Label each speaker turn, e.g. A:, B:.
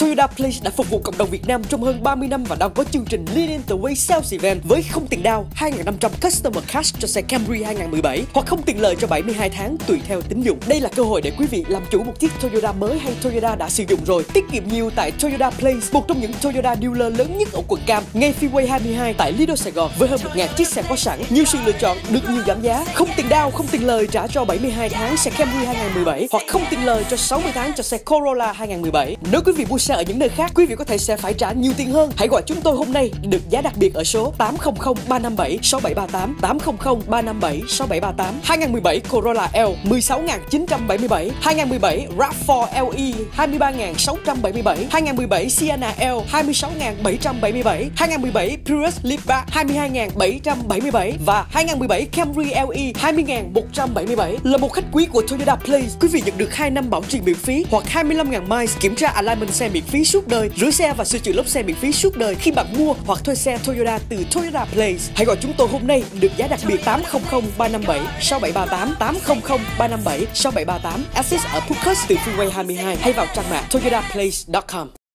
A: Toyota Place đã phục vụ cộng đồng Việt Nam trong hơn 30 năm và đang có chương trình Lean the Way Sales Event với không tiền đao 2.500 Customer Cash cho xe Camry 2017 hoặc không tiền lời cho 72 tháng tùy theo tín dụng. Đây là cơ hội để quý vị làm chủ một chiếc Toyota mới hay Toyota đã sử dụng rồi. Tiết kiệm nhiều tại Toyota Place, một trong những Toyota dealer lớn nhất ở quận Cam, ngay Freeway 22 tại Lido Sài Gòn với hơn 1.000 chiếc xe có sẵn, nhiều sự lựa chọn, được nhiều giảm giá, không tiền đao, không tiền lời trả cho 72 tháng xe Camry 2017 hoặc không tiền lời cho 60 tháng cho xe Corolla 2017. Nếu quý vị mua xe ở những nơi khác, quý vị có thể sẽ phải trả nhiều tiền hơn. Hãy gọi chúng tôi hôm nay để được giá đặc biệt ở số 800 357 6738 800 357 6738 2017 Corolla L 16.977 2017 RAV4 LE 23.677 2017 Sienna L 26.777 2017 Prius Liftback 22.777 và 2017 Camry LE 20.177 là một khách quý của Toyota Place. Quý vị nhận được 2 năm bảo trì miễn phí hoặc 25.000 miles kiểm tra alignment xe miễn phí suốt đời, rửa xe và sửa chữa lốp xe miễn phí suốt đời khi bạn mua hoặc thuê xe Toyota từ Toyota Place. Hãy gọi chúng tôi hôm nay được giá đặc biệt 800 357 6738 800 357 6738 Access ở Phuket từ Freeway 22 hay vào trang mạng toyotaplace.com.